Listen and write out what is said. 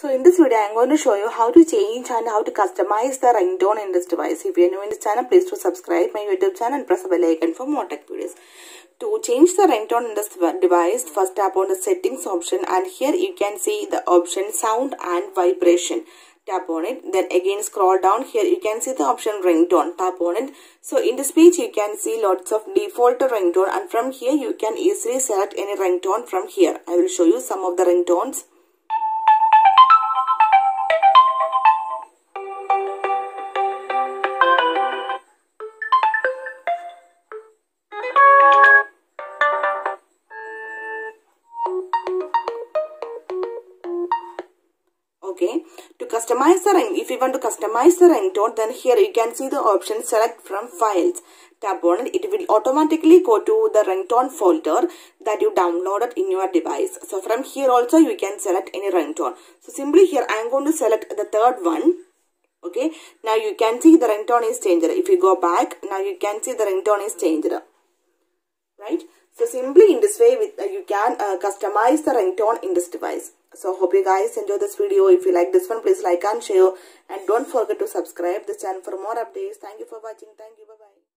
So in this video, I am going to show you how to change and how to customize the ringtone in this device. If you are new in this channel, please do subscribe my YouTube channel and press the bell icon for more tech videos. To change the ringtone in this device, first tap on the settings option and here you can see the option sound and vibration. Tap on it. Then again scroll down. Here you can see the option ringtone. Tap on it. So in this page you can see lots of default ringtone and from here you can easily select any ringtone from here. I will show you some of the ringtones. Okay? To customize the ring if you want to customize the ringtone then here you can see the option select from files. Tap on it. It will automatically go to the ringtone folder that you downloaded in your device. So from here also you can select any ringtone. So simply here i am going to select the third one okay? Now you can see the ringtone is changed. If you go back now you can see the ringtone is changed so simply in this way with, uh, you can uh, customize the ringtone in this device. So hope you guys enjoy this video. If you like this one please like and share. And don't forget to subscribe this channel for more updates. Thank you for watching. Thank you. Bye bye